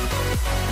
Música